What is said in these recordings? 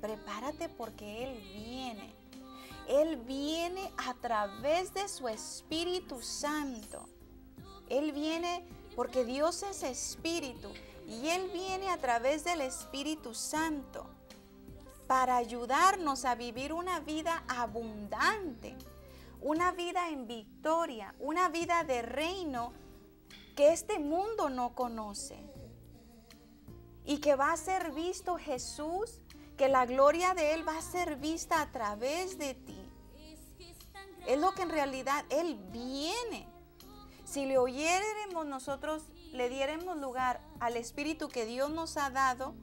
prepárate porque Él viene. Él viene a través de su Espíritu Santo. Él viene porque Dios es Espíritu y Él viene a través del Espíritu Santo para ayudarnos a vivir una vida abundante, una vida en victoria, una vida de reino que este mundo no conoce y que va a ser visto Jesús, que la gloria de Él va a ser vista a través de ti. Es lo que en realidad Él viene. Si le oyéremos nosotros, le diéramos lugar al Espíritu que Dios nos ha dado,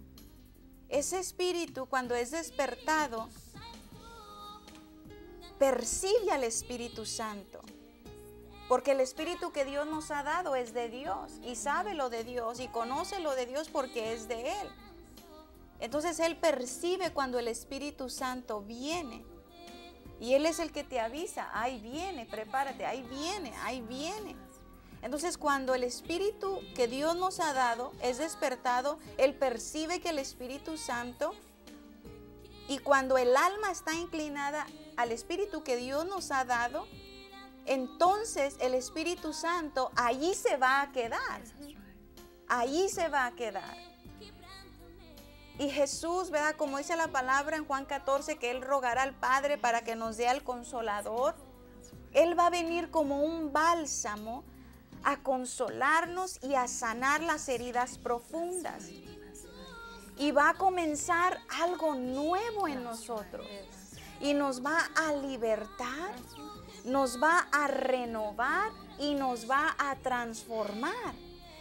ese Espíritu cuando es despertado, percibe al Espíritu Santo. Porque el Espíritu que Dios nos ha dado es de Dios y sabe lo de Dios y conoce lo de Dios porque es de Él. Entonces Él percibe cuando el Espíritu Santo viene. Y Él es el que te avisa, ahí viene, prepárate, ahí viene, ahí viene. Entonces cuando el Espíritu que Dios nos ha dado es despertado, Él percibe que el Espíritu Santo, y cuando el alma está inclinada al Espíritu que Dios nos ha dado, entonces el Espíritu Santo allí se va a quedar. Allí se va a quedar. Y Jesús, ¿verdad? Como dice la palabra en Juan 14, que Él rogará al Padre para que nos dé al consolador. Él va a venir como un bálsamo a consolarnos y a sanar las heridas profundas. Y va a comenzar algo nuevo en nosotros. Y nos va a libertar nos va a renovar y nos va a transformar.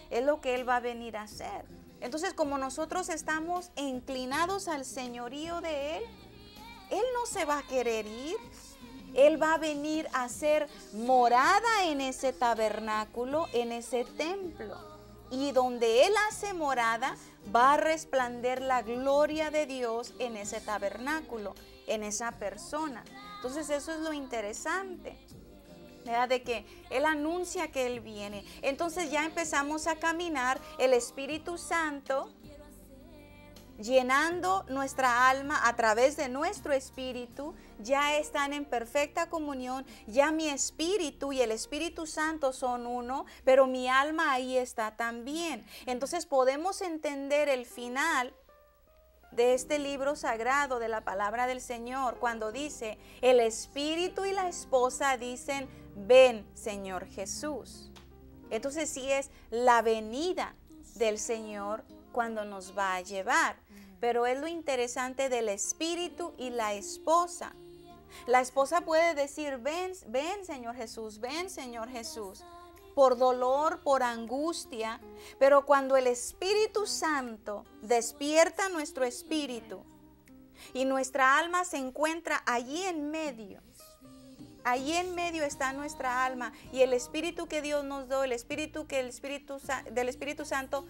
Es lo que Él va a venir a hacer. Entonces, como nosotros estamos inclinados al señorío de Él, Él no se va a querer ir. Él va a venir a ser morada en ese tabernáculo, en ese templo. Y donde Él hace morada, va a resplandecer la gloria de Dios en ese tabernáculo, en esa persona. Entonces eso es lo interesante. De que Él anuncia que Él viene. Entonces ya empezamos a caminar el Espíritu Santo llenando nuestra alma a través de nuestro espíritu, ya están en perfecta comunión, ya mi espíritu y el Espíritu Santo son uno, pero mi alma ahí está también. Entonces podemos entender el final de este libro sagrado de la palabra del Señor, cuando dice, el espíritu y la esposa dicen, ven Señor Jesús. Entonces sí es la venida del Señor cuando nos va a llevar. Pero es lo interesante del espíritu y la esposa. La esposa puede decir, ven, ven Señor Jesús, ven Señor Jesús por dolor, por angustia, pero cuando el Espíritu Santo despierta nuestro espíritu y nuestra alma se encuentra allí en medio, allí en medio está nuestra alma y el espíritu que Dios nos dio, el espíritu que el espíritu del Espíritu Santo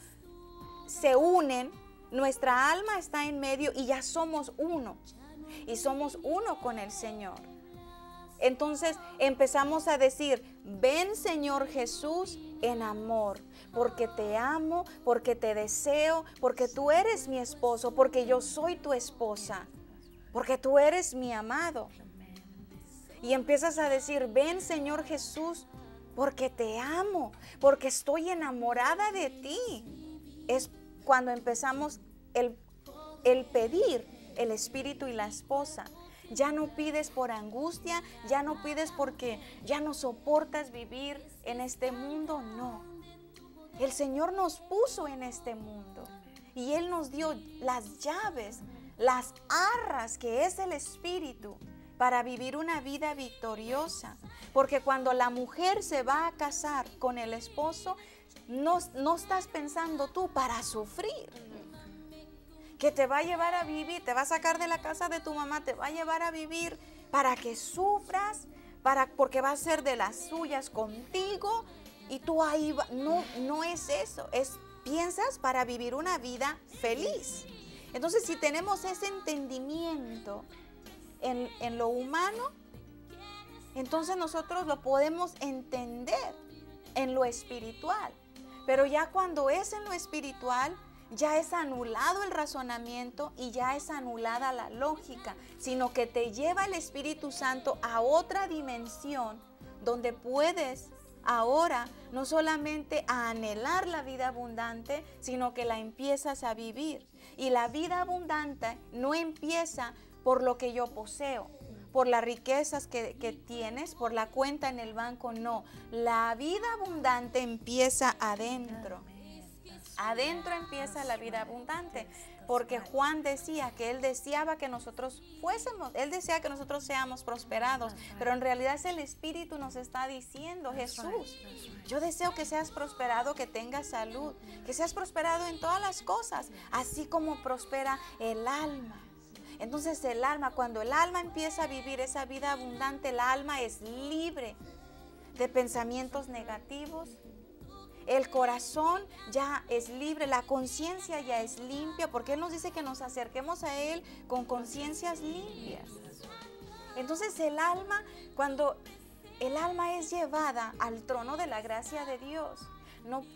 se unen, nuestra alma está en medio y ya somos uno. Y somos uno con el Señor. Entonces empezamos a decir, ven Señor Jesús en amor, porque te amo, porque te deseo, porque tú eres mi esposo, porque yo soy tu esposa, porque tú eres mi amado. Y empiezas a decir, ven Señor Jesús, porque te amo, porque estoy enamorada de ti. Es cuando empezamos el, el pedir el espíritu y la esposa. Ya no pides por angustia, ya no pides porque ya no soportas vivir en este mundo, no. El Señor nos puso en este mundo y Él nos dio las llaves, las arras que es el Espíritu para vivir una vida victoriosa. Porque cuando la mujer se va a casar con el esposo, no, no estás pensando tú para sufrir que te va a llevar a vivir, te va a sacar de la casa de tu mamá, te va a llevar a vivir para que sufras, para, porque va a ser de las suyas contigo y tú ahí no, no es eso, es piensas para vivir una vida feliz. Entonces si tenemos ese entendimiento en, lo humano, entonces nosotros lo podemos entender en lo espiritual. Pero ya cuando es en lo espiritual, ya es anulado el razonamiento y ya es anulada la lógica, sino que te lleva el Espíritu Santo a otra dimensión donde puedes ahora no solamente a anhelar la vida abundante, sino que la empiezas a vivir. Y la vida abundante no empieza por lo que yo poseo, por las riquezas que, tienes, por la cuenta en el banco, no. La vida abundante empieza adentro. Adentro empieza la vida abundante, porque Juan decía que él deseaba que nosotros fuésemos, él decía que nosotros seamos prosperados, pero en realidad es el Espíritu nos está diciendo, Jesús, yo deseo que seas prosperado, que tengas salud, que seas prosperado en todas las cosas, así como prospera el alma. Entonces el alma, cuando el alma empieza a vivir esa vida abundante, el alma es libre de pensamientos negativos, el corazón ya es libre, la conciencia ya es limpia, porque Él nos dice que nos acerquemos a Él con conciencias limpias. Entonces el alma, cuando el alma es llevada al trono de la gracia de Dios,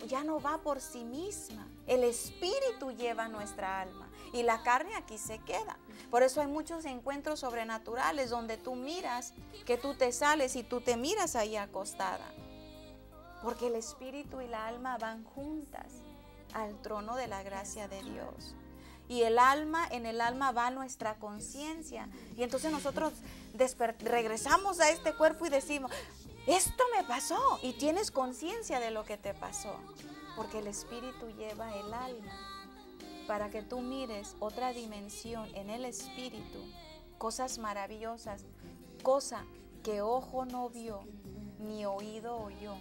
ya no va por sí misma. El Espíritu lleva nuestra alma y la carne aquí se queda. Por eso hay muchos encuentros sobrenaturales donde tú miras que tú te sales y tú te miras ahí acostada. Porque el espíritu y la alma van juntas al trono de la gracia de Dios. Y el alma, en el alma va nuestra conciencia. Y entonces nosotros regresamos a este cuerpo y decimos, esto me pasó. Y tienes conciencia de lo que te pasó. Porque el espíritu lleva el alma. Para que tú mires otra dimensión en el espíritu. Cosas maravillosas. Cosa que ojo no vio, ni oído oyó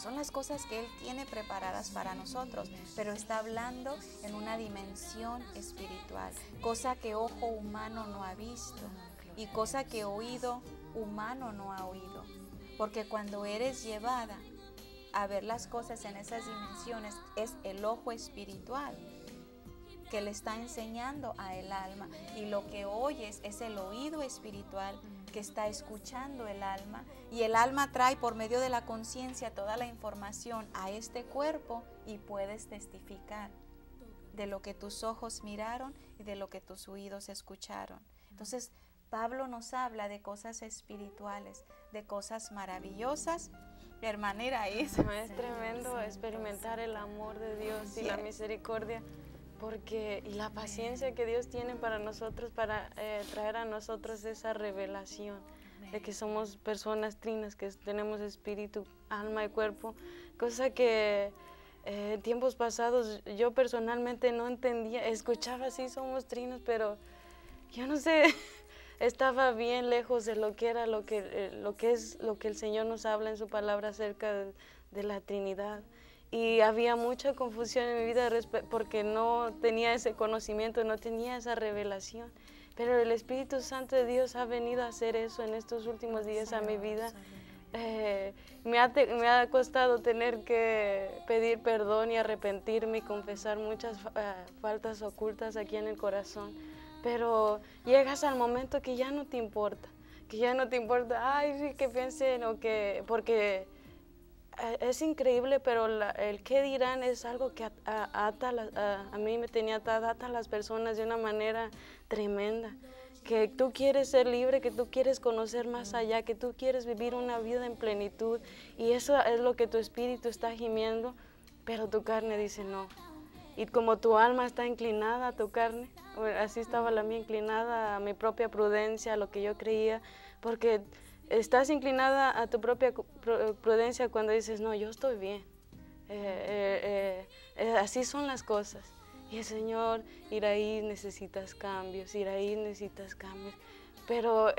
son las cosas que Él tiene preparadas para nosotros, pero está hablando en una dimensión espiritual, cosa que ojo humano no ha visto y cosa que oído humano no ha oído. Porque cuando eres llevada a ver las cosas en esas dimensiones, es el ojo espiritual que le está enseñando a el alma y lo que oyes es el oído espiritual que está escuchando el alma y el alma trae por medio de la conciencia toda la información a este cuerpo y puedes testificar de lo que tus ojos miraron y de lo que tus oídos escucharon. Entonces, Pablo nos habla de cosas espirituales, de cosas maravillosas. Hermana es tremendo experimentar el amor de Dios y la misericordia porque y la paciencia que Dios tiene para nosotros, para eh, traer a nosotros esa revelación de que somos personas trinas, que tenemos espíritu, alma y cuerpo, cosa que en eh, tiempos pasados yo personalmente no entendía, escuchaba así somos trinos, pero yo no sé, estaba bien lejos de lo que era lo que, eh, lo que es lo que el Señor nos habla en su palabra acerca de la Trinidad y había mucha confusión en mi vida porque no tenía ese conocimiento, no tenía esa revelación. Pero el Espíritu Santo de Dios ha venido a hacer eso en estos últimos días a mi vida. Eh, me, ha me, ha costado tener que pedir perdón y arrepentirme y confesar muchas eh, faltas ocultas aquí en el corazón. Pero llegas al momento que ya no te importa, que ya no te importa, ay, sí, que piensen o que, porque es increíble, pero el qué dirán es algo que ata, a, mí me tenía atada, a las personas de una manera tremenda. Que tú quieres ser libre, que tú quieres conocer más allá, que tú quieres vivir una vida en plenitud. Y eso es lo que tu espíritu está gimiendo, pero tu carne dice no. Y como tu alma está inclinada a tu carne, así estaba la mía inclinada a mi propia prudencia, a lo que yo creía, porque estás inclinada a tu propia prudencia cuando dices, no, yo estoy bien. Eh, eh, eh, así son las cosas. Y el Señor, ir ahí necesitas cambios, ir ahí necesitas cambios. Pero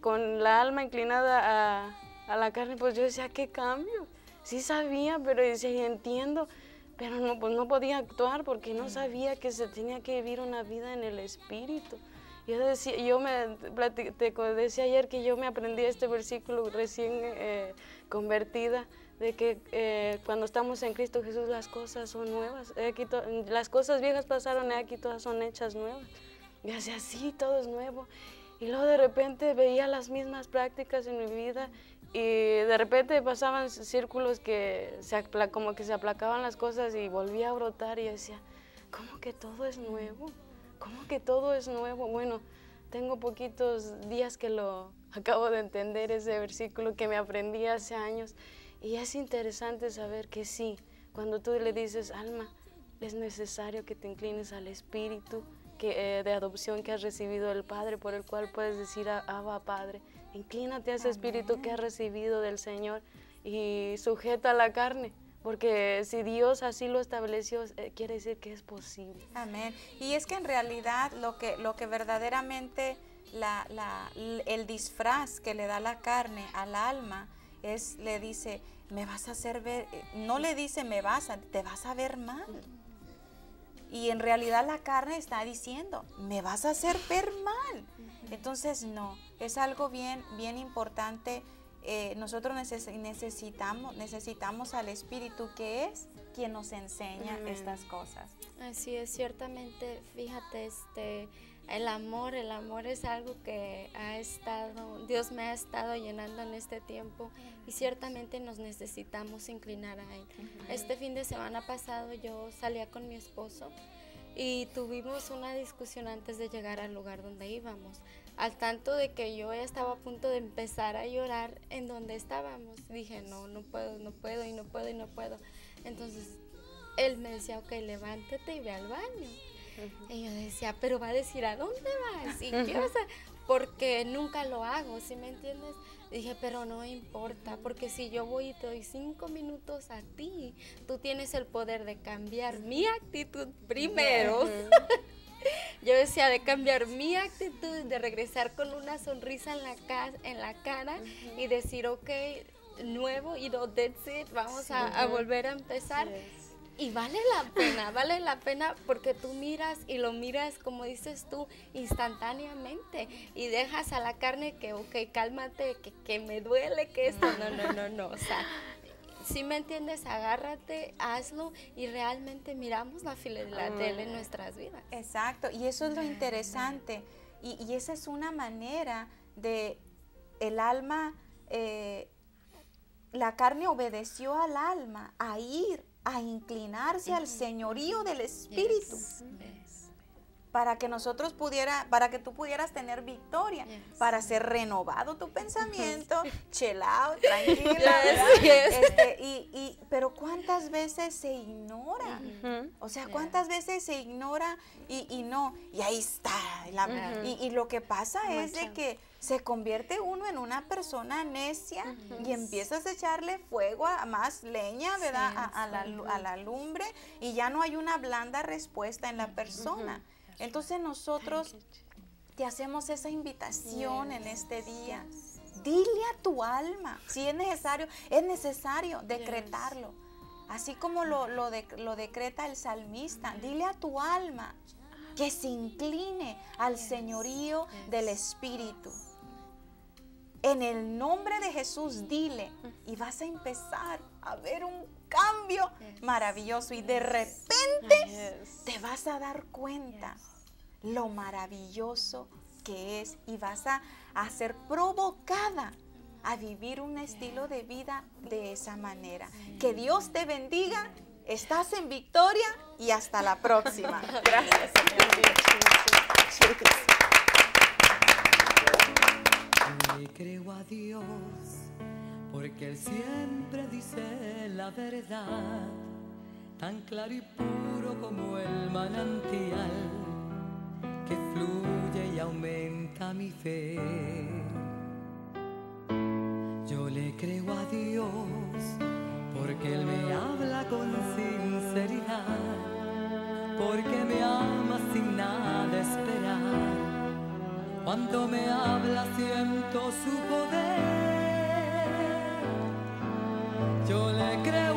con la alma inclinada a, la carne, pues yo decía, ¿qué cambio? Sí sabía, pero decía, entiendo, pero no, pues no podía actuar porque no sabía que se tenía que vivir una vida en el Espíritu. Yo, decía, yo me te decía ayer que yo me aprendí este versículo recién eh, convertida, de que eh, cuando estamos en Cristo Jesús las cosas son nuevas. Aquí las cosas viejas pasaron y aquí todas son hechas nuevas. Y así, así, todo es nuevo. Y luego de repente veía las mismas prácticas en mi vida y de repente pasaban círculos que se como que se aplacaban las cosas y volvía a brotar y decía, ¿cómo que todo es nuevo? ¿Cómo que todo es nuevo? Bueno, tengo poquitos días que lo acabo de entender, ese versículo que me aprendí hace años. Y es interesante saber que sí, cuando tú le dices, alma, es necesario que te inclines al Espíritu que, eh, de adopción que has recibido del Padre, por el cual puedes decir, Abba Padre. Inclínate a ese Espíritu que has recibido del Señor y sujeta la carne. Porque si Dios así lo estableció, eh, quiere decir que es posible. Amén. Y es que en realidad lo que, lo que verdaderamente la, la, el disfraz que le da la carne al alma es, le dice, me vas a hacer ver, no le dice me vas a, te vas a ver mal. Y en realidad la carne está diciendo, me vas a hacer ver mal. Entonces no, es algo bien, bien importante eh, nosotros necesitamos, necesitamos al Espíritu que es quien nos enseña estas cosas. Así es, ciertamente, fíjate, este, el amor, el amor es algo que ha estado, Dios me ha estado llenando en este tiempo y ciertamente nos necesitamos inclinar a Él. Este fin de semana pasado yo salía con mi esposo y tuvimos una discusión antes de llegar al lugar donde íbamos al tanto de que yo ya estaba a punto de empezar a llorar en donde estábamos. Dije, no, no puedo, no puedo y no puedo y no puedo. Entonces él me decía, ok, levántate y ve al baño. Y yo decía, pero va a decir, ¿a dónde vas? Y qué vas a... Porque nunca lo hago, ¿sí me entiendes? Dije, pero no importa, porque si yo voy y te doy cinco minutos a ti, tú tienes el poder de cambiar mi actitud primero. Yo decía de cambiar mi actitud, de regresar con una sonrisa en la, en la cara y decir, ok, nuevo y no, that's it, vamos a, volver a empezar. Y vale la pena, vale la pena porque tú miras y lo miras, como dices tú, instantáneamente y dejas a la carne que, ok, cálmate, que, que me duele, que esto, no, no, no, no, o sea, si me entiendes, agárrate, hazlo y realmente miramos la de Él en nuestras vidas. Exacto, y eso es lo interesante. Y, esa es una manera de el alma, eh, la carne obedeció al alma a ir, a inclinarse al señorío del Espíritu para que nosotros pudiera, para que tú pudieras tener victoria, para ser renovado tu pensamiento, out, tranquila, este, y, pero cuántas veces se ignora, o sea, cuántas veces se ignora y, no, y ahí está, y, lo que pasa es de que se convierte uno en una persona necia y empiezas a echarle fuego a más leña, ¿verdad? a, la, a, la, lumbre y ya no hay una blanda respuesta en la persona. Entonces nosotros te hacemos esa invitación en este día. Dile a tu alma, si es necesario, es necesario decretarlo. Así como lo, lo, decreta el salmista, dile a tu alma que se incline al señorío del Espíritu. En el nombre de Jesús, dile y vas a empezar a ver un cambio maravilloso y de repente te vas a dar cuenta lo maravilloso que es y vas a, ser provocada a vivir un estilo de vida de esa manera. Que Dios te bendiga, estás en victoria y hasta la próxima. Gracias, Señor. creo a Dios porque Él siempre dice la verdad, tan claro y puro como el manantial que fluye y aumenta mi fe. Yo le creo a Dios porque Él me habla con sinceridad, porque me ama sin nada esperar. Cuando me habla siento su poder. Yo le creo